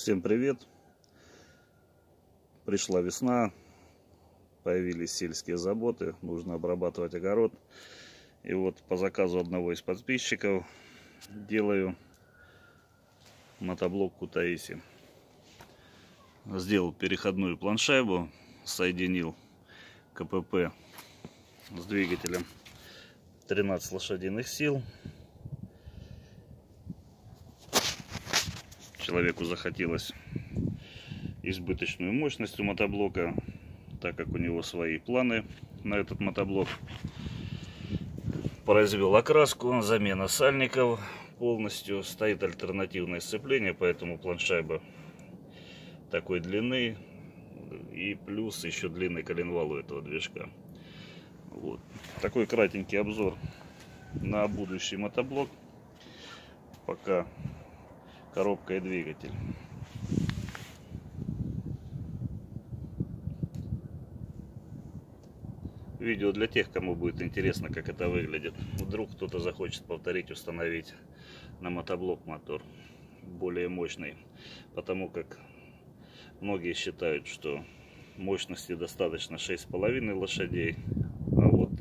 Всем привет! Пришла весна, появились сельские заботы, нужно обрабатывать огород. И вот по заказу одного из подписчиков делаю мотоблок Кутаиси. Сделал переходную планшайбу, соединил КПП с двигателем 13 лошадиных сил человеку захотелось избыточную мощность у мотоблока, так как у него свои планы на этот мотоблок. Произвел окраску, замена сальников полностью. Стоит альтернативное сцепление, поэтому планшайба такой длины. И плюс еще длинный коленвал у этого движка. Вот. Такой кратенький обзор на будущий мотоблок. Пока коробка и двигатель. Видео для тех, кому будет интересно, как это выглядит. Вдруг кто-то захочет повторить, установить на мотоблок мотор более мощный. Потому как многие считают, что мощности достаточно 6,5 лошадей. А вот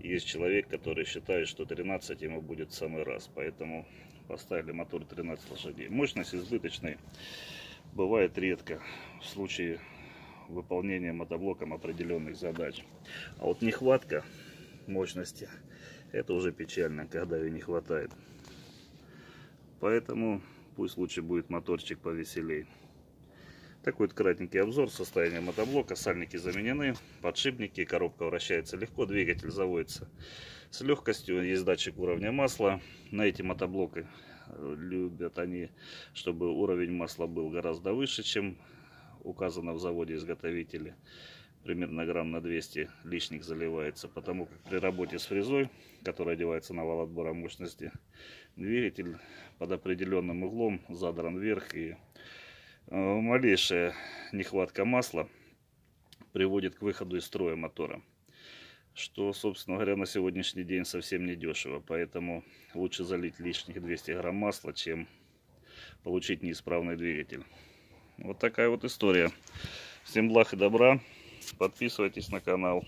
есть человек, который считает, что 13 ему будет в самый раз. Поэтому поставили мотор 13 лошадей. Мощность избыточной бывает редко в случае выполнения мотоблоком определенных задач. А вот нехватка мощности, это уже печально, когда ее не хватает. Поэтому пусть лучше будет моторчик повеселей. Такой вот кратенький обзор состояния мотоблока. Сальники заменены, подшипники, коробка вращается легко, двигатель заводится с легкостью. Есть датчик уровня масла. На эти мотоблоки э, любят они, чтобы уровень масла был гораздо выше, чем указано в заводе изготовители. Примерно грамм на 200 лишних заливается, потому как при работе с фрезой, которая одевается на вал отбора мощности, двигатель под определенным углом задран вверх и малейшая нехватка масла приводит к выходу из строя мотора что, собственно говоря, на сегодняшний день совсем не дешево. Поэтому лучше залить лишних 200 грамм масла, чем получить неисправный двигатель. Вот такая вот история. Всем благ и добра. Подписывайтесь на канал.